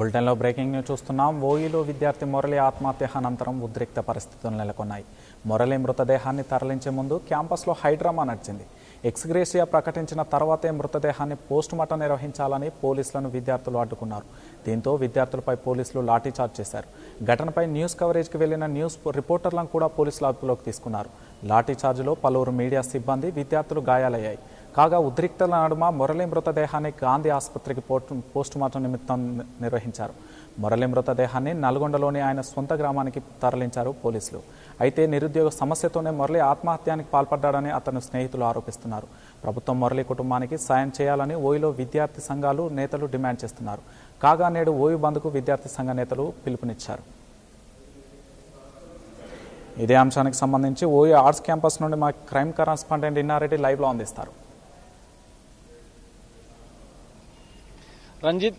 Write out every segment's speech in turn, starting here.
బులెటిన్లో breaking news చూస్తున్నాం. ఓయిలో విద్యార్థి మురళి ఆత్మహత్య అనంతరం ఉద్రిక్త పరిస్థితులు నెలకొన్నాయి. మురళి మృతదేహాన్ని తరలించే ముందు క్యాంపస్లో హైడ్రామా నడిచింది. ఎక్స్గ్రేషియా ప్రకటించిన తర్వాతే మృతదేహాన్ని పోస్టుమార్టం నిర్వహించాలని పోలీసులను విద్యార్థులు అడ్డుకున్నారు. దీంతో విద్యార్థులపై పోలీసులు లాఠీచార్జ్ చేశారు. ఘటనపై న్యూస్ కవరేజ్కి వెళ్ళిన న్యూస్ రిపోర్టర్లను కూడా పోలీసులు అదుపులోకి తీసుకున్నారు. లాఠీచార్జ్లో పలువురు మీడియా సిబ్బంది విద్యార్థులు గాయాలయ్యాయి. కాగా ఉద్రిక్తల నడుమ మురళి మృతదేహాన్ని గాంధీ ఆసుపత్రికి పోస్ట్ పోస్టుమార్టం నిమిత్తం నిర్వహించారు. మురళి మృతదేహాన్ని నల్గొండలోని ఆయన సొంత గ్రామానికి తరలించారు పోలీసులు. అయితే నిరుద్యోగ సమస్యతోనే మురళి ఆత్మహత్యానికి పాల్పడ్డాడని అతని స్నేహితులు ఆరోపిస్తున్నారు. ప్రభుత్వం మురళి కుటుంబానికి సాయం చేయాలని ఓయిలో విద్యార్థి సంఘాలు నేతలు డిమాండ్ చేస్తున్నారు. కాగా నేడు ఓయి బంద్కు విద్యార్థి సంఘ నేతలు పిలుపునిచ్చారు. ఇదే అంశానికి సంబంధించి ఓయి ఆర్ట్స్ క్యాంపస్ నుండి మా క్రైమ్ కరస్పాండెంట్ ఇన్నారెడ్డి లైవ్లో అందిస్తారు. రంజిత్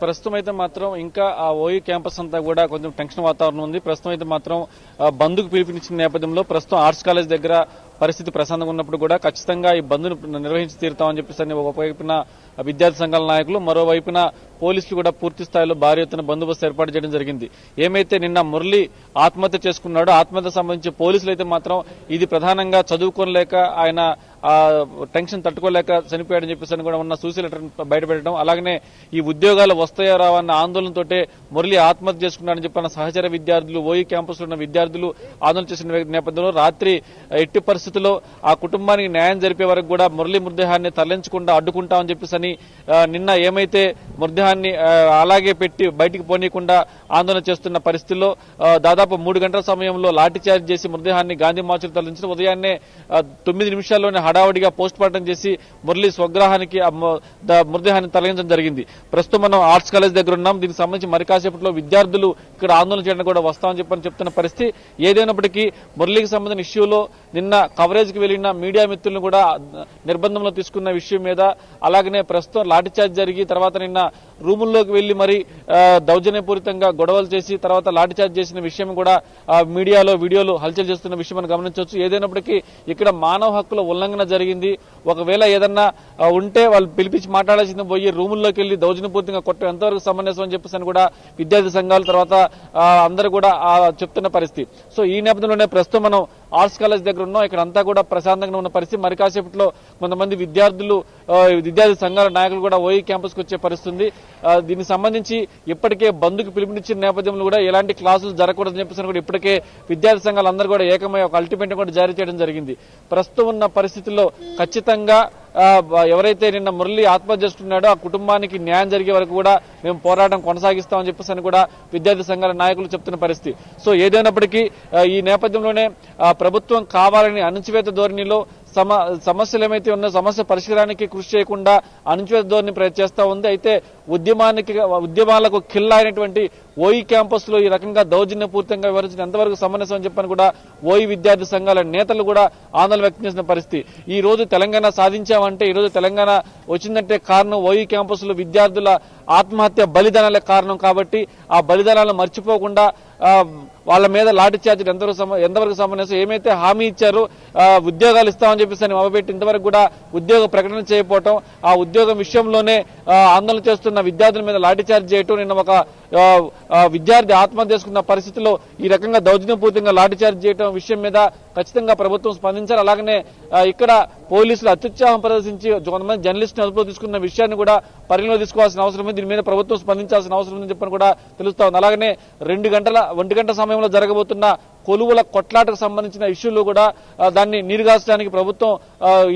ప్రస్తుతం అయితే మాత్రం ఇంకా ఆ ఓయూ క్యాంపస్ అంతా కూడా కొంచెం టెన్షన్ వాతావరణం ఉంది. ప్రస్తుతం అయితే మాత్రం ఆ, బంద్కు పిలుపునిచ్చిన నేపథ్యంలో ప్రస్తుతం ఆర్ట్స్ కాలేజ్ దగ్గర పరిస్థితి ప్రశాంతంగా ఉన్నప్పుడు కూడా ఖచ్చితంగా ఈ బంద్ను నిర్వహించి తీరుతామని చెప్పేసి అని ఒకవైపున విద్యార్థి సంఘాల నాయకులు మరోవైపున పోలీసులు కూడా పూర్తి స్థాయిలో భారీ ఎత్తున బందోబస్తు ఏర్పాటు చేయడం జరిగింది. ఏమైతే నిన్న మురళి ఆత్మహత్య చేసుకున్నాడో ఆత్మహత్య సంబంధించి పోలీసులు అయితే మాత్రం ఇది ప్రధానంగా చదువుకోలేక ఆయన టెన్షన్ తట్టుకోలేక చనిపోయాడని చెప్పేసి అని కూడా ఉన్న సూసైడ్ లెటర్ బయటపెట్టడం అలాగనే ఈ ఉద్యోగాలు వస్తాయో రావన్న ఆందోళనతోటే మురళి ఆత్మహత్య చేసుకున్నాడని చెప్పిన సహచర విద్యార్థులు ఓయి క్యాంపస్లో ఉన్న విద్యార్థులు ఆందోళన చేసిన నేపథ్యంలో రాత్రి ఎట్టి పరిస్థితి పరిస్థితుల్లో ఆ కుటుంబానికి న్యాయం జరిపే వరకు కూడా మురళి మృతదేహాన్ని తరలించకుండా అడ్డుకుంటామని చెప్పేసి అని నిన్న ఏమైతే మృతదేహాన్ని అలాగే పెట్టి బయటికి పోనీయకుండా ఆందోళన చేస్తున్న పరిస్థితుల్లో దాదాపు మూడు గంటల సమయంలో లాఠీచార్జ్ చేసి మృతదేహాన్ని గాంధీ మార్చులు తరలించిన ఉదయాన్నే తొమ్మిది నిమిషాల్లోనే హడావుడిగా పోస్ట్ మార్టం చేసి మురళి స్వగ్రహానికి ఆ మృతదేహాన్ని తరలించడం జరిగింది. ప్రస్తుతం మనం ఆర్ట్స్ కాలేజ్ దగ్గర ఉన్నాం. దీనికి సంబంధించి మరి కాసేపట్లో విద్యార్థులు ఇక్కడ ఆందోళన చేయడానికి కూడా వస్తామని చెప్పని చెప్తున్న పరిస్థితి. ఏదైనప్పటికీ మురళికి సంబంధించిన ఇష్యూలో నిన్న కవరేజ్కి వెళ్ళిన మీడియా మిత్రులను కూడా నిర్బంధంలో తీసుకున్న విషయం మీద అలాగనే ప్రస్తుతం లాఠీచార్జ్ జరిగి తర్వాత నిన్న రూముల్లోకి వెళ్ళి మరి దౌర్జన్యపూరితంగా గొడవలు చేసి తర్వాత లాఠీచార్జ్ చేసిన విషయం కూడా మీడియాలో వీడియోలు హల్చల్ చేస్తున్న విషయం మనం గమనించవచ్చు. ఏదైనప్పటికీ ఇక్కడ మానవ హక్కుల ఉల్లంఘన జరిగింది. ఒకవేళ ఏదన్నా ఉంటే వాళ్ళు పిలిపించి మాట్లాడాల్సింది పోయి రూముల్లోకి వెళ్ళి దౌర్జన్యపూరితంగా కొట్టడం ఎంతవరకు సమంజసం అని చెప్పేసి అని కూడా విద్యార్థి సంఘాలు తర్వాత అందరూ కూడా చెప్తున్న పరిస్థితి. సో ఈ నేపథ్యంలోనే ప్రస్తుతం మనం ఆర్ట్స్ కాలేజ్ దగ్గర ఉన్నాం. ఇక్కడ అంతా కూడా ప్రశాంతంగా ఉన్న పరిస్థితి. మరి కాసేపట్లో కొంతమంది విద్యార్థులు విద్యార్థి సంఘాల నాయకులు కూడా ఓయి క్యాంపస్కు వచ్చే పరిస్థితి ఉంది దీనికి సంబంధించి ఇప్పటికే బంద్కు పిలుపునిచ్చిన నేపథ్యంలో కూడా ఎలాంటి క్లాసులు జరగకూడదని చెప్పేసి కూడా ఇప్పటికే విద్యార్థి సంఘాలు అందరూ కూడా ఏకమై ఒక అల్టిమేటం కూడా జారీ చేయడం జరిగింది. ప్రస్తుతం ఉన్న పరిస్థితుల్లో ఖచ్చితంగా ఎవరైతే నిన్న మురళి ఆత్మహత్య చేసుకున్నాడో ఆ కుటుంబానికి న్యాయం జరిగే వరకు కూడా మేము పోరాటం కొనసాగిస్తామని చెప్పేసి అని కూడా విద్యార్థి సంఘాల నాయకులు చెప్తున్న పరిస్థితి. సో ఏదైనప్పటికీ ఈ నేపథ్యంలోనే ప్రభుత్వం కావాలని అణచివేత ధోరణిలో సమస్యలు ఏమైతే ఉన్నాయో సమస్య పరిష్కారానికి కృషి చేయకుండా అణచివేత ధోరణి చేస్తా ఉంది. అయితే ఉద్యమానికి ఉద్యమాలకు కిల్లా అయినటువంటి ఓయి క్యాంపస్లో ఈ రకంగా దౌర్జన్యపూర్తంగా వివరించిన ఎంతవరకు సమన్వయం అని చెప్పని కూడా ఓయి విద్యార్థి సంఘాల నేతలు కూడా ఆందోళన వ్యక్తం చేసిన పరిస్థితి. ఈ రోజు తెలంగాణ సాధించామంటే ఈ రోజు తెలంగాణ వచ్చిందంటే కారణం ఓయి క్యాంపస్లో విద్యార్థుల ఆత్మహత్య బలిదానాలే కారణం కాబట్టి ఆ బలిదానాలను మర్చిపోకుండా వాళ్ళ మీద లాఠీ చార్జ్ ఎంతవరకు ఎంతవరకు సంబంధించి ఏమైతే హామీ ఇచ్చారో ఉద్యోగాలు ఇస్తామని చెప్పేసి అని మొదలుపెట్టి ఇంతవరకు కూడా ఉద్యోగ ప్రకటన చేయకపోవటం ఆ ఉద్యోగం విషయంలోనే ఆందోళన చేస్తున్న విద్యార్థుల మీద లాఠీ చార్జ్ చేయటం నిన్న ఒక విద్యార్థి ఆత్మహత్య చేసుకున్న పరిస్థితిలో ఈ రకంగా దౌర్జన్యపూర్తిగా లాఠీ చేయడం చేయటం విషయం మీద ఖచ్చితంగా ప్రభుత్వం స్పందించాలి. అలాగనే ఇక్కడ పోలీసులు అత్యుత్సాహం ప్రదర్శించి కొంతమంది జర్నలిస్టులు అదుపులో తీసుకున్న విషయాన్ని కూడా పరిగణలో తీసుకోవాల్సిన అవసరం ఉంది. దీని మీద ప్రభుత్వం స్పందించాల్సిన అవసరం ఉందని చెప్పని కూడా తెలుస్తా ఉంది. అలాగనే రెండు గంటల ఒంటి గంట సమయంలో జరగబోతున్న కొలువుల కొట్లాటకు సంబంధించిన ఇష్యూలు కూడా దాన్ని నీరుగార్చడానికి ప్రభుత్వం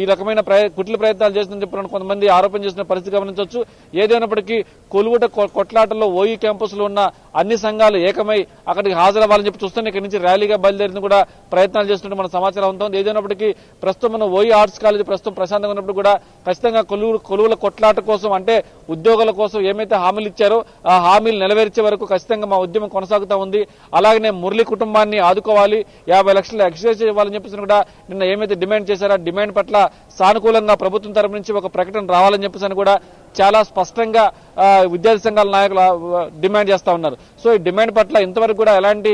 ఈ రకమైన కుట్ల ప్రయత్నాలు చేస్తుందని చెప్పడానికి కొంతమంది ఆరోపణ చేసిన పరిస్థితి గమనించవచ్చు. ఏదైనప్పటికీ కొలువుట కొ- కొట్లాటలో ఓయూ క్యాంపస్లో ఉన్న అన్ని సంఘాలు ఏకమై అక్కడికి హాజరవ్వాలని చెప్పి చూస్తున్న ఇక్కడి నుంచి ర్యాలీగా బయలుదేరింది కూడా ప్రయత్నాలు చేస్తుంటే మన సమాచారం ఉంటుంది ఏదైనప్పటికీ ప్రస్తుతం మన ఓయూ ఆర్ట్స్ కాలేజ్ ప్రస్తుతం ప్రశాంతంగా ఉన్నప్పుడు కూడా ఖచ్చితంగా కొలువు కొలువుల కొట్లాట కోసం అంటే ఉద్యోగాల కోసం ఏమైతే హామీలు ఇచ్చారో ఆ హామీలు నెరవేర్చే వరకు ఖచ్చితంగా మా ఉద్యమం కొనసాగుతా ఉంది. అలాగనే మురళి కుటుంబాన్ని ఆదుకోవాలి యాభై లక్షల ఎక్సైజ్ ఇవ్వాలని చెప్పేసి కూడా నిన్న ఏమైతే డిమాండ్ చేశారో డిమాండ్ పట్ల సానుకూలంగా ప్రభుత్వం తరపు నుంచి ఒక ప్రకటన రావాలని చెప్పేసి కూడా చాలా స్పష్టంగా విద్యార్థి సంఘాల నాయకులు డిమాండ్ చేస్తా ఉన్నారు. సో ఈ డిమాండ్ పట్ల ఇంతవరకు కూడా ఎలాంటి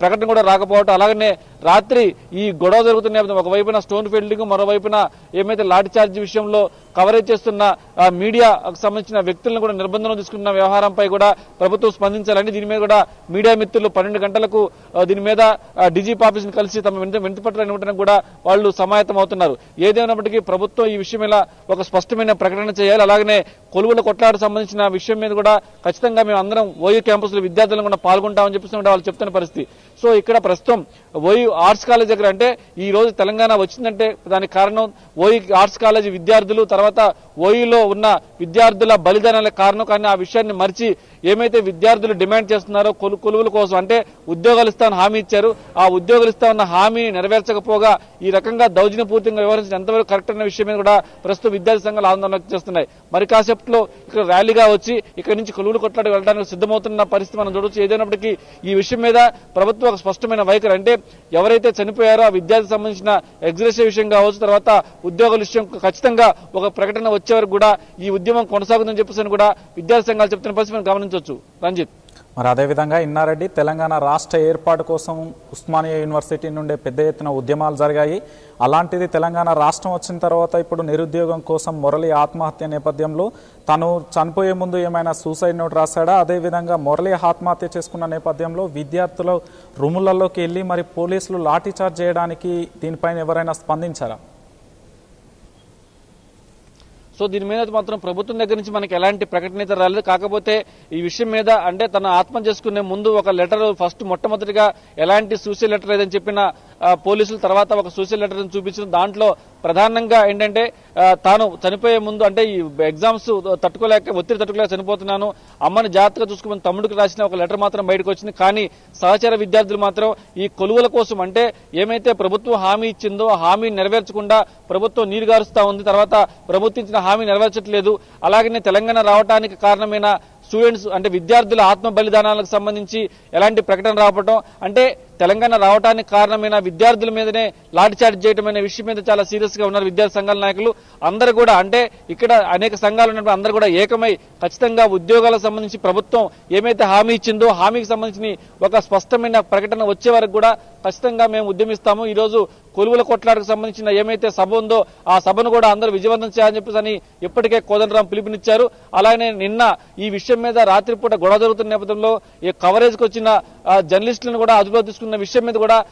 ప్రకటన కూడా రాకపోవటం అలాగనే రాత్రి ఈ గొడవ జరుగుతున్న ఒకవైపున స్టోన్ ఫీల్డింగ్ మరోవైపున ఏమైతే లాఠీ చార్జ్ విషయంలో కవరేజ్ చేస్తున్న మీడియాకు సంబంధించిన వ్యక్తులను కూడా నిర్బంధంలో తీసుకున్న వ్యవహారంపై కూడా ప్రభుత్వం స్పందించాలని దీని మీద కూడా మీడియా మిత్రులు పన్నెండు గంటలకు దీని మీద డీజీపీ ఆఫీస్ కలిసి తమ వినతి వినతి ఇవ్వడానికి కూడా వాళ్ళు సమాయత్తం అవుతున్నారు. ఏదేమైనప్పటికీ ప్రభుత్వం ఈ విషయం ఇలా ఒక స్పష్టమైన ప్రకటన చేయాలి. అలాగనే కొలువుల కొట్లాట సంబంధించిన విషయం మీద కూడా ఖచ్చితంగా మేము అందరం ఓయూ క్యాంపస్లో విద్యార్థులను కూడా పాల్గొంటామని చెప్పేసి వాళ్ళు చెప్తున్న పరిస్థితి. సో ఇక్కడ ప్రస్తుతం ఓయూ ఆర్ట్స్ కాలేజ్ దగ్గర అంటే ఈ రోజు తెలంగాణ వచ్చిందంటే దానికి కారణం ఓయి ఆర్ట్స్ కాలేజ్ విద్యార్థులు తర్వాత ఓయూలో ఉన్న విద్యార్థుల బలిదానాల కారణం కానీ ఆ విషయాన్ని మరిచి ఏమైతే విద్యార్థులు డిమాండ్ చేస్తున్నారో కొలు కొలువుల కోసం అంటే ఉద్యోగాలు ఇస్తామని హామీ ఇచ్చారు. ఆ ఉద్యోగాలు ఇస్తామన్న హామీ నెరవేర్చకపోగా ఈ రకంగా దౌర్జన్యపూర్తిగా వ్యవహరించడం ఎంతవరకు కరెక్ట్ అన్న విషయం మీద కూడా ప్రస్తుతం విద్యార్థి సంఘాలు ఆందోళన చేస్తున్నాయి. మరి కాసేపట్లో ఇక్కడ ర్యాలీగా వచ్చి ఇక్కడ నుంచి కొలువులు కొట్లాడి వెళ్ళడానికి సిద్ధమవుతున్న పరిస్థితి మనం చూడవచ్చు ఏదైనప్పటికీ ఈ విషయం మీద ప్రభుత్వం ఒక స్పష్టమైన వైఖరి అంటే ఎవరైతే చనిపోయారో ఆ విద్యార్థికి సంబంధించిన ఎగ్జిబిషన్ విషయం కావచ్చు తర్వాత ఉద్యోగుల విషయం ఖచ్చితంగా ఒక ప్రకటన వచ్చే వరకు కూడా ఈ ఉద్యమం కొనసాగుతుందని చెప్పేసి కూడా విద్యార్థి సంఘాలు చెప్తున్న పరిస్థితి మనం గమనించవచ్చు. రంజిత్. మరి అదేవిధంగా ఇన్నారెడ్డి తెలంగాణ రాష్ట్ర ఏర్పాటు కోసం ఉస్మానియా యూనివర్సిటీ నుండే పెద్ద ఎత్తున ఉద్యమాలు జరిగాయి. అలాంటిది తెలంగాణ రాష్ట్రం వచ్చిన తర్వాత ఇప్పుడు నిరుద్యోగం కోసం మురళి ఆత్మహత్య నేపథ్యంలో తను చనిపోయే ముందు ఏమైనా సూసైడ్ నోట్ రాశాడా? అదేవిధంగా మురళి ఆత్మహత్య చేసుకున్న నేపథ్యంలో విద్యార్థుల రూములలోకి వెళ్ళి మరి పోలీసులు లాఠీ చార్జ్ చేయడానికి దీనిపైన ఎవరైనా స్పందించారా? సో దీని మీద మాత్రం ప్రభుత్వం దగ్గర నుంచి మనకి ఎలాంటి ప్రకటన అయితే రాలేదు. కాకపోతే ఈ విషయం మీద అంటే తన ఆత్మ చేసుకునే ముందు ఒక లెటర్ ఫస్ట్ మొట్టమొదటిగా ఎలాంటి సూసైడ్ లెటర్ లేదని చెప్పిన పోలీసులు తర్వాత ఒక సూసైడ్ లెటర్ చూపించిన దాంట్లో ప్రధానంగా ఏంటంటే తాను చనిపోయే ముందు అంటే ఈ ఎగ్జామ్స్ తట్టుకోలేక ఒత్తిడి తట్టుకోలేక చనిపోతున్నాను. అమ్మని జాగ్రత్తగా చూసుకోమని తమ్ముడికి రాసిన ఒక లెటర్ మాత్రం బయటకు వచ్చింది. కానీ సహచర విద్యార్థులు మాత్రం ఈ కొలువుల కోసం అంటే ఏమైతే ప్రభుత్వం హామీ ఇచ్చిందో ఆ హామీ నెరవేర్చకుండా ప్రభుత్వం నీరు గారుస్తా ఉంది తర్వాత ప్రభుత్వం ఇచ్చిన హామీ నెరవేర్చట్లేదు. అలాగనే తెలంగాణ రావడానికి కారణమైన స్టూడెంట్స్ అంటే విద్యార్థుల ఆత్మ బలిదానాలకు సంబంధించి ఎలాంటి ప్రకటన రావటం అంటే తెలంగాణ రావడానికి కారణమైన విద్యార్థుల మీదనే లాఠీచార్జ్ చేయడం అనే విషయం మీద చాలా సీరియస్గా ఉన్నారు విద్యార్థి సంఘాల నాయకులు. అందరూ కూడా అంటే ఇక్కడ అనేక సంఘాలు ఉన్నప్పుడు అందరూ కూడా ఏకమై ఖచ్చితంగా ఉద్యోగాలకు సంబంధించి ప్రభుత్వం ఏమైతే హామీ ఇచ్చిందో హామీకి సంబంధించి ఒక స్పష్టమైన ప్రకటన వచ్చే వరకు కూడా ఖచ్చితంగా మేము ఉద్యమిస్తాము. ఈ రోజు కొలువుల కొట్లాటకు సంబంధించిన ఏమైతే సభ ఉందో ఆ సభను కూడా అందరూ విజయవంతం చేయాలని చెప్పేసి అని ఇప్పటికే కోదండరాం పిలుపునిచ్చారు. అలానే నిన్న ఈ విషయం మీద రాత్రిపూట గొడవ జరుగుతున్న నేపథ్యంలో ఈ కవరేజ్కి వచ్చిన జర్నలిస్టులను కూడా అదుపులో తీసుకున్న విషయం మీద కూడా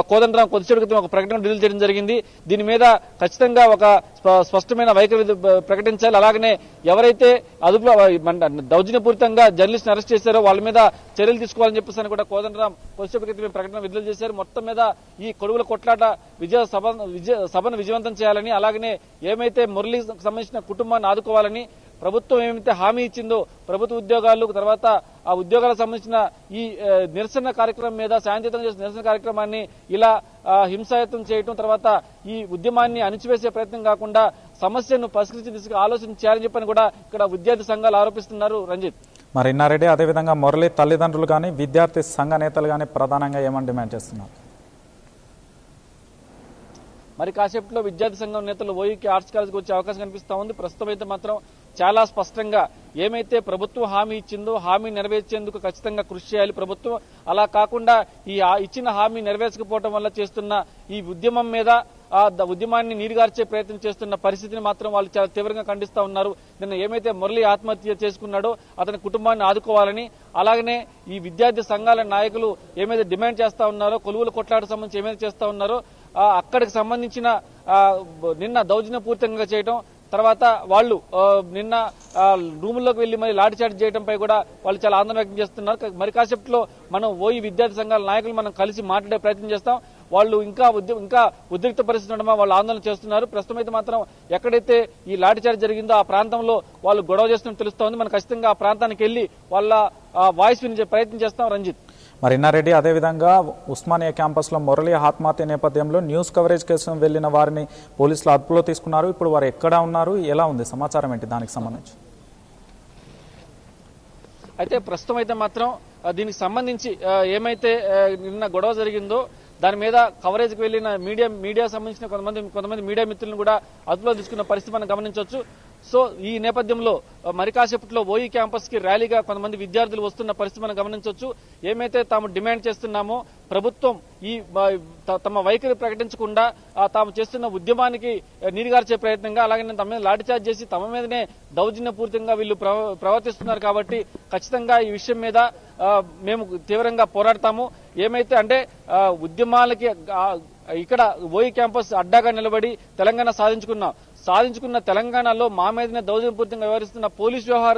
కోదండరాం కొద్దిసేపు క్రితం ఒక ప్రకటన విడుదల చేయడం జరిగింది. దీని మీద ఖచ్చితంగా ఒక స్ప- స్పష్టమైన వైఖరి ప్రకటించాలి. అలాగనే ఎవరైతే అదుపులో దౌర్జన్యపూరితంగా జర్నలిస్ట్ అరెస్ట్ చేశారో వాళ్ళ మీద చర్యలు తీసుకోవాలని చెప్పేసి అని కూడా కోదండరాం కొద్దిసేపు క్రితం ప్రకటన విడుదల చేశారు. మొత్తం మీద ఈ కొడుగుల కొట్లాట విజయ సభ విజయ సభను విజయవంతం చేయాలని అలాగనే ఏమైతే మురళికి సంబంధించిన కుటుంబాన్ని ఆదుకోవాలని ప్రభుత్వం ఏమైతే హామీ ఇచ్చిందో ప్రభుత్వ ఉద్యోగాలు తర్వాత ఆ ఉద్యోగాలకు సంబంధించిన ఈ నిరసన కార్యక్రమం మీద శాంతియుతం చేసిన నిరసన కార్యక్రమాన్ని ఇలా హింసాయుతం చేయటం తర్వాత ఈ ఉద్యమాన్ని అణిచివేసే ప్రయత్నం కాకుండా సమస్యను పరిష్కరించే దిశగా ఆలోచన చేయాలని చెప్పని కూడా ఇక్కడ విద్యార్థి సంఘాలు ఆరోపిస్తున్నారు. రంజిత్. మరి ఇన్నారెడ్డి అదేవిధంగా మురళి తల్లిదండ్రులు కానీ విద్యార్థి సంఘ నేతలు కానీ ప్రధానంగా ఏమని డిమాండ్ చేస్తున్నారు? మరి కాసేపట్లో విద్యార్థి సంఘం నేతలు ఓయూకి ఆర్ట్స్ కాలేజ్కి వచ్చే అవకాశం కనిపిస్తా ఉంది. ప్రస్తుతం అయితే మాత్రం చాలా స్పష్టంగా ఏమైతే ప్రభుత్వం హామీ ఇచ్చిందో హామీ నెరవేర్చేందుకు ఖచ్చితంగా కృషి చేయాలి ప్రభుత్వం. అలా కాకుండా ఈ ఇచ్చిన హామీ నెరవేర్చకపోవడం వల్ల చేస్తున్న ఈ ఉద్యమం మీద ఆ ద- ఉద్యమాన్ని నీరుగార్చే ప్రయత్నం చేస్తున్న పరిస్థితిని మాత్రం వాళ్ళు చాలా తీవ్రంగా ఖండిస్తా ఉన్నారు. నిన్న ఏమైతే మురళి ఆత్మహత్య చేసుకున్నాడో అతని కుటుంబాన్ని ఆదుకోవాలని అలాగనే ఈ విద్యార్థి సంఘాల నాయకులు ఏమైతే డిమాండ్ చేస్తా ఉన్నారో కొలువుల కొట్లాట సంబంధించి ఏమైతే చేస్తా ఉన్నారో అక్కడికి సంబంధించిన నిన్న దౌర్జన్యపూర్తంగా చేయటం తర్వాత వాళ్ళు నిన్న రూముల్లోకి వెళ్ళి మరి లాఠీచార్జ్ చేయడంపై కూడా వాళ్ళు చాలా ఆందోళన వ్యక్తం చేస్తున్నారు. మరి కాసేపట్లో మనం ఓయి విద్యార్థి సంఘాల నాయకులు మనం కలిసి మాట్లాడే ప్రయత్నం చేస్తాం. వాళ్ళు ఇంకా ఇంకా ఉద్రిక్త పరిస్థితి ఉండమా వాళ్ళు ఆందోళన చేస్తున్నారు. ప్రస్తుతం అయితే మాత్రం ఎక్కడైతే ఈ లాఠీచార్జ్ జరిగిందో ఆ ప్రాంతంలో వాళ్ళు గొడవ చేస్తున్నట్టు తెలుస్తోంది. మనం ఖచ్చితంగా ఆ ప్రాంతానికి వెళ్ళి వాళ్ళ వాయిస్ వినిచే ప్రయత్నం చేస్తాం రంజిత్. మరి ఇన్నారెడ్డి అదేవిధంగా ఉస్మానియా క్యాంపస్లో మురళి ఆత్మహత్య నేపథ్యంలో న్యూస్ కవరేజ్ కోసం వెళ్ళిన వారిని పోలీసులు అదుపులో తీసుకున్నారు. ఇప్పుడు వారు ఎక్కడ ఉన్నారు? ఎలా ఉంది? సమాచారం ఏంటి దానికి సంబంధించి? అయితే ప్రస్తుతం అయితే మాత్రం దీనికి సంబంధించి ఏమైతే నిన్న గొడవ జరిగిందో దాని మీద కవరేజ్కి వెళ్ళిన మీడియా మీడియా సంబంధించిన కొంతమంది కొంతమంది మీడియా మిత్రులను కూడా అదుపులో తీసుకున్న పరిస్థితి మనం గమనించవచ్చు. సో ఈ నేపథ్యంలో ఆ, మరి కాసేపట్లో ఓయి క్యాంపస్కి ర్యాలీగా కొంతమంది విద్యార్థులు వస్తున్న పరిస్థితి మనం గమనించవచ్చు. ఏమైతే తాము డిమాండ్ చేస్తున్నామో ప్రభుత్వం ఈ త- తమ వైఖరి ప్రకటించకుండా తాము చేస్తున్న ఉద్యమానికి నీరుగార్చే ప్రయత్నంగా అలాగే తమ మీద లాఠీచార్జ్ చేసి తమ మీదనే దౌర్జన్యపూరితంగా వీళ్ళు ప్రవ- ప్రవర్తిస్తున్నారు కాబట్టి ఖచ్చితంగా ఈ విషయం మీద మేము తీవ్రంగా పోరాడతాము. ఏమైతే అంటే ఉద్యమాలకి ఇక్కడ ఓయి క్యాంపస్ అడ్డాగా నిలబడి తెలంగాణ సాధించుకున్నాం. సాధించుకున్న తెలంగాణలో మా మీదనే దౌర్జన్యపూరితంగా వ్యవహరిస్తున్న పోలీస్ వ్యవహార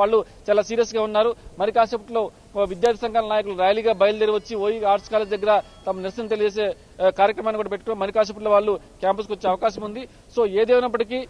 వాళ్ళు చాలా సీరియస్గా ఉన్నారు. మరి కాసేపట్లో విద్యార్థి సంఘాల నాయకులు ర్యాలీగా బయలుదేరి వచ్చి ఓయి ఆర్ట్స్ కాలేజ్ దగ్గర తమ నిరసన తెలియజేసే కార్యక్రమాన్ని కూడా పెట్టుకుని మరి కాసేపట్లో వాళ్ళు క్యాంపస్కి వచ్చే అవకాశం ఉంది. సో ఏదేమైనప్పటికీ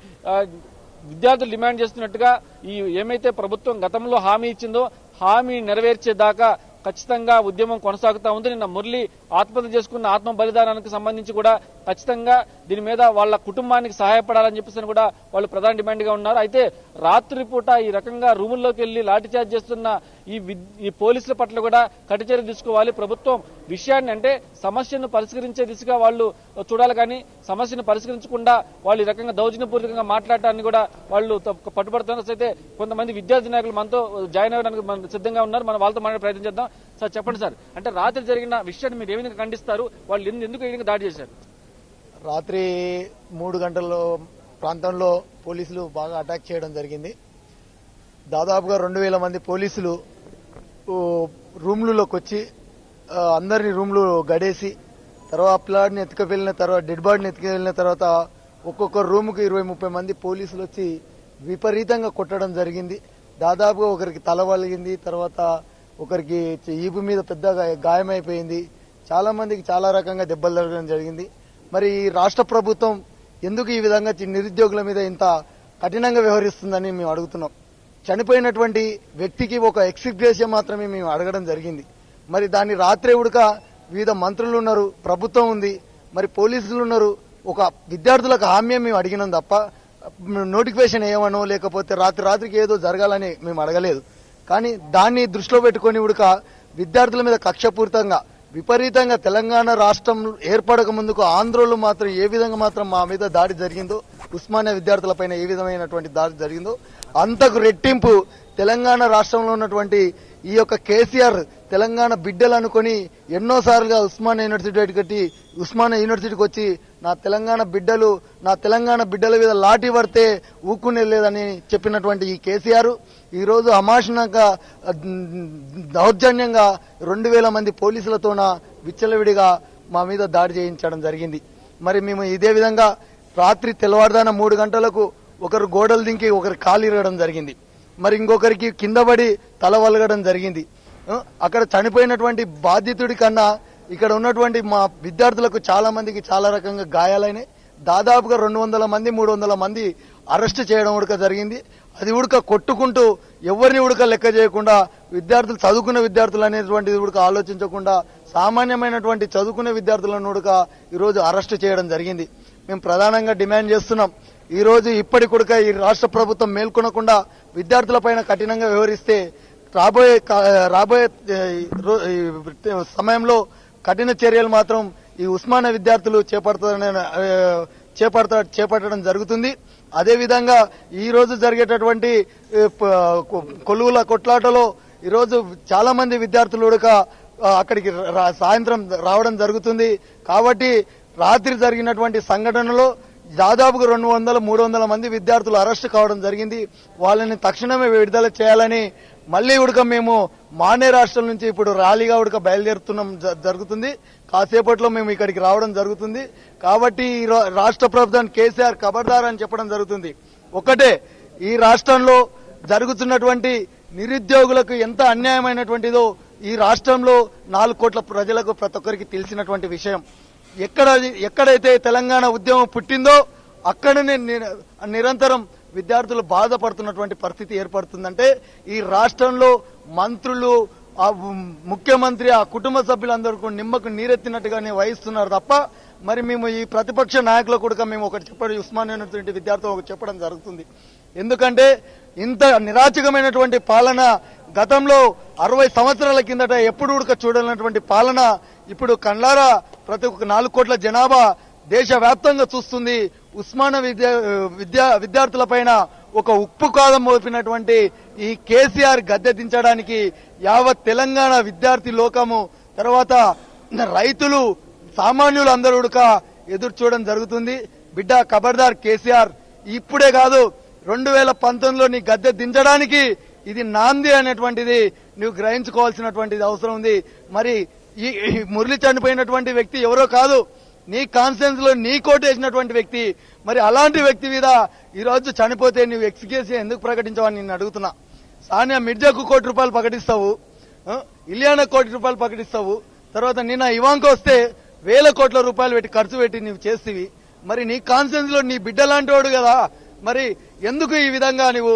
విద్యార్థులు డిమాండ్ చేస్తున్నట్టుగా ఈ ఏమైతే ప్రభుత్వం గతంలో హామీ ఇచ్చిందో హామీ నెరవేర్చేదాకా ఖచ్చితంగా ఉద్యమం కొనసాగుతా ఉంది. నిన్న మురళి ఆత్మహత్య చేసుకున్న ఆత్మ బలిదానానికి సంబంధించి కూడా ఖచ్చితంగా దీని మీద వాళ్ళ కుటుంబానికి సహాయపడాలని చెప్పేసి కూడా వాళ్ళు ప్రధాన డిమాండ్గా ఉన్నారు. అయితే రాత్రిపూట ఈ రకంగా రూముల్లోకి వెళ్ళి లాఠీచార్జ్ చేస్తున్న ఈ ఈ పోలీసుల పట్ల కూడా కఠిన తీసుకోవాలి. ప్రభుత్వం విషయాన్ని అంటే సమస్యను పరిష్కరించే దిశగా వాళ్ళు చూడాలి కానీ సమస్యను పరిష్కరించకుండా వాళ్ళు ఈ రకంగా దౌర్జన్యపూర్వకంగా మాట్లాడటాన్ని కూడా వాళ్ళు పట్టుబడుతున్నట్లయితే కొంతమంది విద్యార్థి నాయకులు మనతో జాయిన్ అవ్వడానికి సిద్ధంగా ఉన్నారు. మనం వాళ్ళతో మాట్లాడే ప్రయత్నం చేద్దాం. సార్ చెప్పండి సార్. అంటే రాత్రి జరిగిన విషయాన్ని మీరు ఏ విధంగా ఖండిస్తారు? వాళ్ళు ఎందు- ఎందుకు ఏ విధంగా దాడి చేశారు? రాత్రి మూడు గంటల ప్రాంతంలో పోలీసులు బాగా అటాక్ చేయడం జరిగింది. దాదాపుగా రెండు వేల మంది పోలీసులు రూమ్లలోకి వచ్చి అందరిని రూమ్లు గడేసి తర్వాత పిల్లాడిని ఎత్తుకువెళ్ళిన తర్వాత డెడ్ బాడీని ఎత్తుకువెళ్ళిన తర్వాత ఒక్కొక్క రూముకు ఇరవై ముప్పై మంది పోలీసులు వచ్చి విపరీతంగా కొట్టడం జరిగింది. దాదాపుగా ఒకరికి తల వలిగింది తర్వాత ఒకరికి ఈపు మీద పెద్దగా గాయమైపోయింది. చాలా మందికి చాలా రకంగా దెబ్బలు తగలడం జరిగింది. మరి ఈ రాష్ట్ర ప్రభుత్వం ఎందుకు ఈ విధంగా చి- నిరుద్యోగుల మీద ఇంత కఠినంగా వ్యవహరిస్తుందని మేము అడుగుతున్నాం. చనిపోయినటువంటి వ్యక్తికి ఒక ఎక్స్గ్రేషియా మాత్రమే మేము అడగడం జరిగింది. మరి దాన్ని రాత్రి ఉడక వివిధ మంత్రులు ఉన్నారు ప్రభుత్వం ఉంది మరి పోలీసులు ఉన్నారు ఒక విద్యార్థులకు హామీ మేము అడిగినాం తప్ప నోటిఫికేషన్ ఏమనో లేకపోతే రాత్రి రాత్రికి ఏదో జరగాలని మేము అడగలేదు. కానీ దాన్ని దృష్టిలో పెట్టుకొని ఉడక విద్యార్థుల మీద కక్షపూరితంగా విపరీతంగా తెలంగాణ రాష్ట్రం ఏర్పడక ముందుకు ఆంధ్రలో మాత్రం ఏ విధంగా మాత్రం మా మీద దాడి జరిగిందో ఉస్మానియా విద్యార్థులపైన ఏ విధమైనటువంటి దాడి జరిగిందో అంతకు రెట్టింపు తెలంగాణ రాష్ట్రంలో ఉన్నటువంటి ఈ యొక్క కేసీఆర్ తెలంగాణ బిడ్డలు అనుకుని ఎన్నోసార్లుగా ఉస్మానియా యూనివర్సిటీ కట్టి ఉస్మానియా యూనివర్సిటీకి వచ్చి నా తెలంగాణ బిడ్డలు నా తెలంగాణ బిడ్డల మీద లాఠీ పడితే ఊక్కునే లేదని చెప్పినటువంటి ఈ కేసీఆర్. ఈరోజు అమాషణంగా దౌర్జన్యంగా రెండు వేల మంది పోలీసులతోన విచ్చలవిడిగా మా మీద దాడి చేయించడం జరిగింది. మరి మేము ఇదే విధంగా రాత్రి తెల్లవారుదాన మూడు గంటలకు ఒకరు గోడలు దింకి ఒకరు కాలు ఇరగడం జరిగింది. మరి ఇంకొకరికి కింద పడి తల వలగడం జరిగింది. అక్కడ చనిపోయినటువంటి బాధితుడి కన్నా ఇక్కడ ఉన్నటువంటి మా విద్యార్థులకు చాలా మందికి చాలా రకంగా గాయాలైనాయి. దాదాపుగా రెండు వందల మంది మూడు వందల మంది అరెస్ట్ చేయడం కూడా జరిగింది. అది ఉడక కొట్టుకుంటూ ఎవరిని ఉడక లెక్క చేయకుండా విద్యార్థులు చదువుకున్న విద్యార్థులు అనేటువంటిది ఉడక ఆలోచించకుండా సామాన్యమైనటువంటి చదువుకునే విద్యార్థులను ఉడక ఈరోజు అరెస్ట్ చేయడం జరిగింది. మేము ప్రధానంగా డిమాండ్ చేస్తున్నాం. ఈరోజు ఇప్పటి కొడుక ఈ రాష్ట్ర ప్రభుత్వం మేల్కొనకుండా విద్యార్థులపైన కఠినంగా వ్యవహరిస్తే రాబోయే రాబోయే సమయంలో కఠిన చర్యలు మాత్రం ఈ ఉస్మానియా విద్యార్థులు చేపడతారని చేపడత చేపట్టడం జరుగుతుంది. అదేవిధంగా ఈరోజు జరిగేటటువంటి కొలువుల కొట్లాటలో ఈరోజు చాలామంది చాలా మంది విద్యార్థులు ఉడక అక్కడికి రా- సాయంత్రం రావడం జరుగుతుంది. కాబట్టి రాత్రి జరిగినటువంటి సంఘటనలో దాదాపుగా రెండు వందల మూడు వందల మంది విద్యార్థులు అరెస్ట్ కావడం జరిగింది. వాళ్ళని తక్షణమే విడుదల చేయాలని మళ్ళీ ఉడక మేము మానే రాష్ట్రం నుంచి ఇప్పుడు ర్యాలీగా ఉడక బయలుదేరుతున్నాం జ- జరుగుతుంది. కాసేపట్లో మేము ఇక్కడికి రావడం జరుగుతుంది. కాబట్టి ఈ రా- రాష్ట్ర ప్రభుత్వం కేసీఆర్ ఖబర్దార్ అని చెప్పడం జరుగుతుంది. ఒకటే ఈ రాష్ట్రంలో జరుగుతున్నటువంటి నిరుద్యోగులకు ఎంత అన్యాయమైనటువంటిదో ఈ రాష్ట్రంలో నాలుగు కోట్ల ప్రజలకు ప్రతి ఒక్కరికి తెలిసినటువంటి విషయం. ఎక్కడ ఎక్కడైతే తెలంగాణ ఉద్యమం పుట్టిందో అక్కడనే ని- నిరంతరం విద్యార్థులు బాధపడుతున్నటువంటి పరిస్థితి ఏర్పడుతుందంటే ఈ రాష్ట్రంలో మంత్రులు ఆ ముఖ్యమంత్రి ఆ కుటుంబ సభ్యులందరూ కూడా నిమ్మకు నీరెత్తినట్టుగానే వహిస్తున్నారు తప్ప మరి మేము ఈ ప్రతిపక్ష నాయకులు కూడా మేము ఒకటి చెప్పడం ఉస్మానియా విద్యార్థులు ఒకటి చెప్పడం జరుగుతుంది. ఎందుకంటే ఇంత నిరాచకమైనటువంటి పాలన గతంలో అరవై సంవత్సరాల కిందట ఎప్పుడు ఉడక చూడనటువంటి పాలన ఇప్పుడు కండ్లారా ప్రతి ఒక్క నాలుగు కోట్ల జనాభా దేశవ్యాప్తంగా చూస్తుంది. ఉస్మాన విద్యా విద్యా విద్యార్థులపైన ఒక ఉప్పు కాదం మోపినటువంటి ఈ కేసీఆర్ గద్దె దించడానికి యావత్ తెలంగాణ విద్యార్థి లోకము తర్వాత రైతులు సామాన్యులు అందరూ ఎదురు చూడడం జరుగుతుంది. బిడ్డ ఖబర్దార్ కేసీఆర్ ఇప్పుడే కాదు రెండు వేల పంతొమ్మిదిలో నీ గద్దె దించడానికి ఇది నాంది అనేటువంటిది నువ్వు గ్రహించుకోవాల్సినటువంటిది అవసరం ఉంది. మరి ఈ ఈ మురళి చనిపోయినటువంటి వ్యక్తి ఎవరో కాదు నీ కాన్ఫిడెన్స్లో నీ కోట్ వేసినటువంటి వ్యక్తి మరి అలాంటి వ్యక్తి మీద ఈరోజు చనిపోతే నువ్వు ఎక్స్కేసీ ఎందుకు ప్రకటించవని నేను అడుగుతున్నా. సానియా మిర్జాకు కోటి రూపాయలు ప్రకటిస్తావు ఇలియానా కోటి రూపాయలు ప్రకటిస్తావు తర్వాత నిన్న ఇవాంక వస్తే వేల కోట్ల రూపాయలు పెట్టి ఖర్చు పెట్టి నువ్వు చేస్తేవి మరి నీ కాన్ఫిడెన్స్లో నీ బిడ్డ లాంటి వాడు కదా. మరి ఎందుకు ఈ విధంగా నువ్వు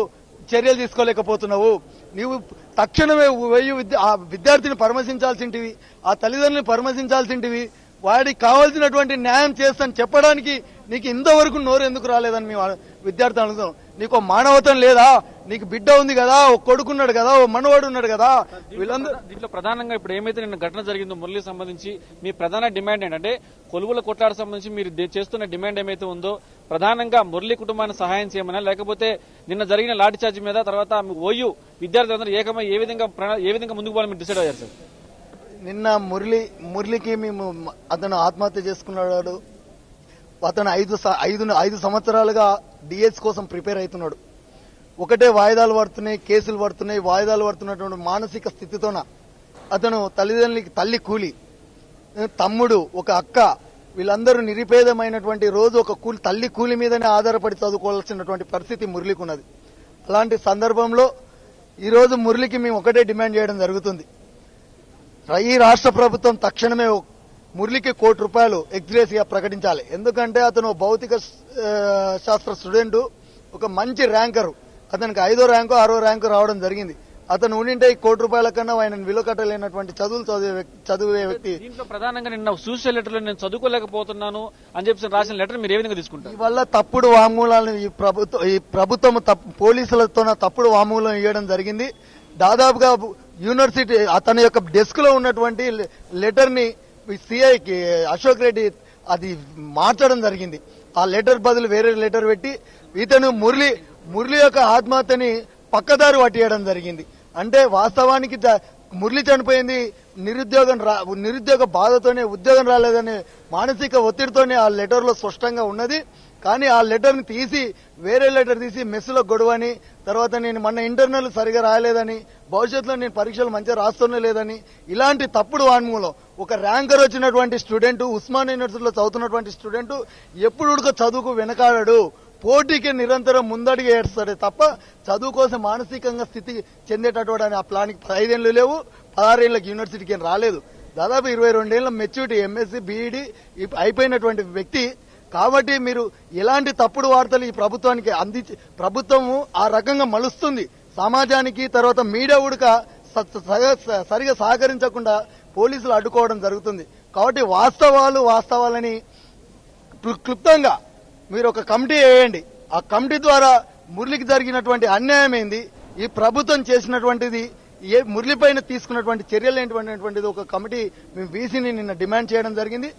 చర్యలు తీసుకోలేకపోతున్నావు? నీవు తక్షణమే వెయ్యి విద్య ఆ విద్యార్థిని పరామర్శించాల్సింటివి ఆ తల్లిదండ్రులను పరామర్శించాల్సింటివి వాడికి కావాల్సినటువంటి న్యాయం చేస్తాను చెప్పడానికి నీకు ఇంతవరకు నోరు ఎందుకు రాలేదని మేము విద్యార్థి అడుగుతాం నీకు మానవతం లేదా? నీకు బిడ్డ ఉంది కదా ఓ కొడుకున్నాడు కదా ఓ మనవాడు ఉన్నాడు కదా. వీళ్ళందరూ దీంట్లో ప్రధానంగా ఇప్పుడు ఏమైతే నిన్న ఘటన జరిగిందో మురళి సంబంధించి మీ ప్రధాన డిమాండ్ ఏంటంటే కొలువుల కొట్లాట సంబంధించి మీరు చేస్తున్న డిమాండ్ ఏమైతే ఉందో ప్రధానంగా మురళి కుటుంబాన్ని సహాయం చేయమనా లేకపోతే నిన్న జరిగిన లాఠీ చార్జ్ మీద తర్వాత ఓయూ విద్యార్థులందరూ ఏకమై ఏ విధంగా ఏ విధంగా ముందుకు పోవాలని డిసైడ్ అయ్యారు సార్? నిన్న మురళి మురళికి మేము అతను ఆత్మహత్య చేసుకున్నాడు. అతను ఐదు స- ఐదు ఐదు సంవత్సరాలుగా డిఎస్ కోసం ప్రిపేర్ అవుతున్నాడు. ఒకటే వాయిదాలు పడుతున్నాయి కేసులు పడుతున్నాయి వాయిదాలు పడుతున్నటువంటి మానసిక స్థితితోన అతను తల్లిదండ్రులకి తల్లి కూలి. తమ్ముడు ఒక అక్క వీళ్ళందరూ నిరుపేదమైనటువంటి రోజు ఒక కూలి తల్లి కూలి మీదనే ఆధారపడి చదువుకోవాల్సినటువంటి పరిస్థితి మురళికి ఉన్నది అలాంటి సందర్భంలో ఈరోజు మురళికి మేము ఒకటే డిమాండ్ చేయడం జరుగుతుంది. ఈ రాష్ట్ర ప్రభుత్వం తక్షణమే మురళికి కోటి రూపాయలు ఎగ్జిరేసిగా ప్రకటించాలి. ఎందుకంటే అతను భౌతిక శాస్త్ర స్టూడెంట్ ఒక మంచి ర్యాంకరు. అతనికి ఐదో ర్యాంకు ఆరో ర్యాంకు రావడం జరిగింది. అతను ఉండింటే ఈ కోటి రూపాయల కన్నా ఆయన విలువ కట్టలేనటువంటి చదువులు చదివే వ్యక్తి- చదివే వ్యక్తి. దీంట్లో ప్రధానంగా నిన్న సూసైడ్ లెటర్ నేను చదువుకోలేకపోతున్నాను అని చెప్పి రాసిన లెటర్ మీరు ఏ విధంగా తీసుకుంటారు? వల్ల తప్పుడు వాంగ్మూలాలను ఈ ప్రభుత్వం ఈ ప్రభుత్వం పోలీసులతో తప్పుడు వాంగ్మూలం ఇవ్వడం జరిగింది. దాదాపుగా యూనివర్సిటీ అతని యొక్క డెస్క్లో ఉన్నటువంటి లెటర్ని సిఐకి అశోక్ రెడ్డి అది మార్చడం జరిగింది. ఆ లెటర్ బదులు వేరే లెటర్ పెట్టి ఇతను మురళి మురళి యొక్క ఆత్మహత్యని పక్కదారి పట్టేయడం జరిగింది. అంటే వాస్తవానికి మురళి చనిపోయింది నిరుద్యోగం రా నిరుద్యోగ బాధతోనే ఉద్యోగం రాలేదనే మానసిక ఒత్తిడితోనే ఆ లెటర్లో స్పష్టంగా ఉన్నది. కానీ ఆ లెటర్ని తీసి వేరే లెటర్ తీసి మెస్సులో గొడవని తర్వాత నేను మొన్న ఇంటర్నల్ సరిగా రాయలేదని భవిష్యత్తులో నేను పరీక్షలు మంచిగా రాస్తూనే లేదని ఇలాంటి తప్పుడు వాన్మూలం. ఒక ర్యాంకర్ వచ్చినటువంటి స్టూడెంట్ ఉస్మాన్ యూనివర్సిటీలో చదువుతున్నటువంటి స్టూడెంట్ ఎప్పుడు ఉడక చదువుకు వెనకాడాడు. పోటీకి నిరంతరం ముందడుగు ఏడుస్తాడే తప్ప చదువు కోసం మానసికంగా స్థితి చెందేటటువంటి ఆ ప్లాన్కి పదహైదేళ్ళు లేవు పదహారేళ్ళకి యూనివర్సిటీకి ఏం రాలేదు. దాదాపు ఇరవై రెండేళ్ళ మెచ్యూరిటీ ఎంఎస్సీ బీఈడి అయిపోయినటువంటి వ్యక్తి కాబట్టి మీరు ఎలాంటి తప్పుడు వార్తలు ఈ ప్రభుత్వానికి అందించి ప్రభుత్వము ఆ రకంగా మలుస్తుంది. సమాజానికి తర్వాత మీడియా ఉడక స- స- సరిగా సహకరించకుండా పోలీసులు అడ్డుకోవడం జరుగుతుంది. కాబట్టి వాస్తవాలు వాస్తవాలని క్లు- క్లుప్తంగా మీరు ఒక కమిటీ వేయండి. ఆ కమిటీ ద్వారా మురళికి జరిగినటువంటి అన్యాయం ఏంది? ఈ ప్రభుత్వం చేసినటువంటిది ఏ మురళి పైన తీసుకున్నటువంటి చర్యలు ఏంటటువంటిది ఒక కమిటీ మేము వీసీని నిన్న డిమాండ్ చేయడం జరిగింది.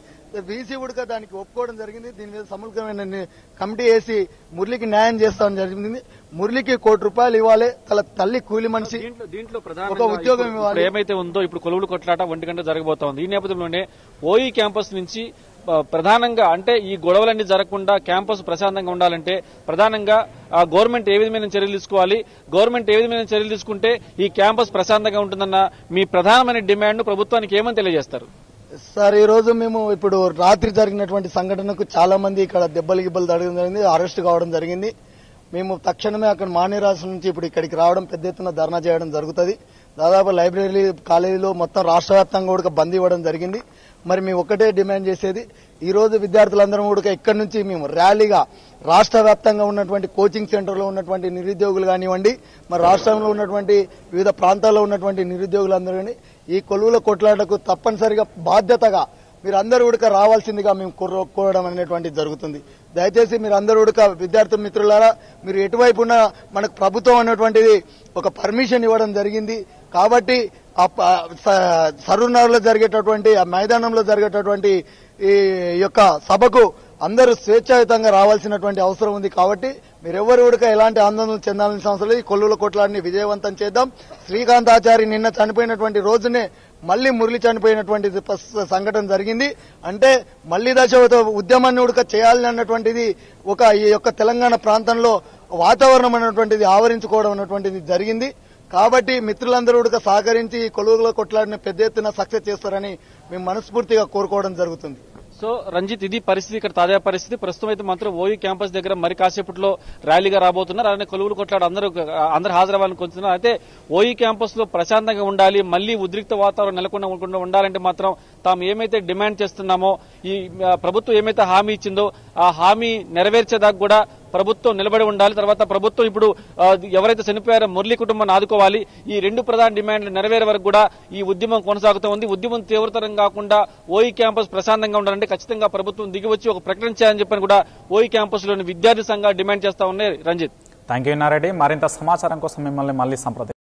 వీసీ ఉడక దానికి ఒప్పుకోవడం జరిగింది. దీని మీద సమగ్రమైన కమిటీ వేసి మురళికి న్యాయం చేస్తామని జరిగింది. మురళికి కోటి రూపాయలు ఇవ్వాలి. తల తల్లి కూలి మనిషి దీంట్లో ఒక ప్రధానంగా ఉద్యోగం ఇవ్వాలి. ఏమైతే ఉందో ఇప్పుడు కొలువులు కొట్లాట ఒంటి గంట జరగబోతోంది. ఈ నేపథ్యంలోనే ఓఈ క్యాంపస్ నుంచి ప్రధానంగా అంటే ఈ గొడవలన్నీ జరగకుండా క్యాంపస్ ప్రశాంతంగా ఉండాలంటే ప్రధానంగా ఆ గవర్నమెంట్ ఏ విధమైన చర్యలు తీసుకోవాలి? గవర్నమెంట్ ఏ విధమైన చర్యలు తీసుకుంటే ఈ క్యాంపస్ ప్రశాంతంగా ఉంటుందన్న మీ ప్రధానమైన డిమాండ్ ప్రభుత్వానికి ఏమని తెలియజేస్తారు? సార్ ఈ రోజు మేము ఇప్పుడు రాత్రి జరిగినటువంటి సంఘటనకు చాలా మంది ఇక్కడ దెబ్బలు గిబ్బలు జరగడం జరిగింది అరెస్ట్ కావడం జరిగింది. మేము తక్షణమే అక్కడ మానేరాశి నుంచి ఇప్పుడు ఇక్కడికి రావడం పెద్ద ఎత్తున ధర్నా చేయడం జరుగుతుంది. దాదాపు లైబ్రరీ కాలేజీలో మొత్తం రాష్ట్ర వ్యాప్తంగా కూడా బంద్ ఇవ్వడం జరిగింది. మరి మేము ఒకటే డిమాండ్ చేసేది ఈ రోజు విద్యార్థులందరం కూడా ఇక్కడి నుంచి మేము ర్యాలీగా రాష్ట్ర వ్యాప్తంగా ఉన్నటువంటి కోచింగ్ సెంటర్లో ఉన్నటువంటి నిరుద్యోగులు కానివ్వండి మరి రాష్ట్రంలో ఉన్నటువంటి వివిధ ప్రాంతాల్లో ఉన్నటువంటి నిరుద్యోగులందరూ కానీ ఈ కొలువుల కొట్లాటకు తప్పనిసరిగా బాధ్యతగా మీరందరూ ఉడక రావాల్సిందిగా మేము కోర- కోరడం అనేటువంటిది జరుగుతుంది. దయచేసి మీరు అందరూ ఉడక విద్యార్థి మిత్రులారా మీరు ఎటువైపు ఉన్నా మనకు ప్రభుత్వం అనేటువంటిది ఒక పర్మిషన్ ఇవ్వడం జరిగింది. కాబట్టి ఆ జరిగేటటువంటి ఆ మైదానంలో జరిగేటటువంటి ఈ యొక్క సభకు అందరూ స్వేచ్ఛాయుతంగా రావాల్సినటువంటి అవసరం ఉంది కాబట్టి మీరెవ్వరు కూడా ఎలాంటి ఆందోళన చెందాల్సిన అవసరం లేదు. కొల్లుల కొట్లాడిని విజయవంతం చేద్దాం. శ్రీకాంత్ ఆచారి నిన్న చనిపోయినటువంటి రోజునే మళ్ళీ మురళి చనిపోయినటువంటి సంఘటన జరిగింది. అంటే మళ్ళీ దశ ఉద్యమాన్ని ఉడక చేయాలని అన్నటువంటిది ఒక ఈ యొక్క తెలంగాణ ప్రాంతంలో వాతావరణం అన్నటువంటిది ఆవరించుకోవడం అన్నటువంటిది జరిగింది. కాబట్టి మిత్రులందరూ కూడా సహకరించి ఈ కొలువుల కొట్లాడిని పెద్ద ఎత్తున సక్సెస్ చేస్తారని మేము మనస్ఫూర్తిగా కోరుకోవడం జరుగుతుంది. సో రంజిత్ ఇది పరిస్థితి ఇక్కడ తాజా పరిస్థితి. ప్రస్తుతం అయితే మాత్రం ఓయూ క్యాంపస్ దగ్గర మరి కాసేపట్లో ర్యాలీగా రాబోతున్నారు. అలానే కొలువులు కొట్లాడు అందరూ అందరూ హాజరవ్వాలని కొంటున్నారు. అయితే ఓయూ క్యాంపస్లో ప్రశాంతంగా ఉండాలి మళ్ళీ ఉద్రిక్త వాతావరణం నెలకొండ ఉండాలంటే మాత్రం తాము ఏమైతే డిమాండ్ చేస్తున్నామో ఈ ప్రభుత్వం ఏమైతే హామీ ఇచ్చిందో ఆ హామీ నెరవేర్చేదాకా కూడా ప్రభుత్వం నిలబడి ఉండాలి. తర్వాత ప్రభుత్వం ఇప్పుడు ఎవరైతే చనిపోయారో మురళీ కుటుంబాన్ని ఆదుకోవాలి. ఈ రెండు ప్రధాన డిమాండ్లు నెరవేరే వరకు కూడా ఈ ఉద్యమం కొనసాగుతూ ఉంది. ఉద్యమం తీవ్రతరం కాకుండా ఓయి క్యాంపస్ ప్రశాంతంగా ఉండాలంటే ఖచ్చితంగా ప్రభుత్వం దిగివచ్చి ఒక ప్రకటన చేయాలని చెప్పని కూడా ఓయి క్యాంపస్లోని విద్యార్థి సంఘాలు డిమాండ్ చేస్తా ఉన్నాయి. రంజిత్. థ్యాంక్ యూ నారెడ్డి మరింత సమాచారం కోసం మిమ్మల్ని మళ్ళీ సంప్రదించారు